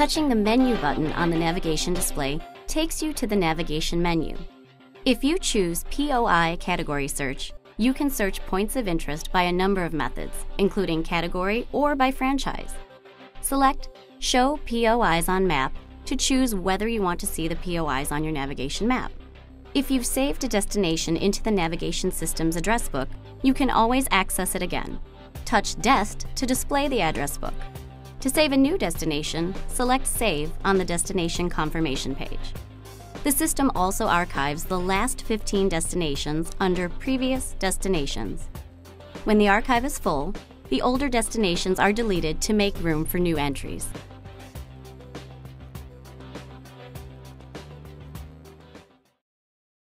Touching the Menu button on the navigation display takes you to the navigation menu. If you choose POI category search, you can search points of interest by a number of methods, including category or by franchise. Select Show POIs on Map to choose whether you want to see the POIs on your navigation map. If you've saved a destination into the navigation system's address book, you can always access it again. Touch Dest to display the address book. To save a new destination, select Save on the destination confirmation page. The system also archives the last 15 destinations under Previous Destinations. When the archive is full, the older destinations are deleted to make room for new entries.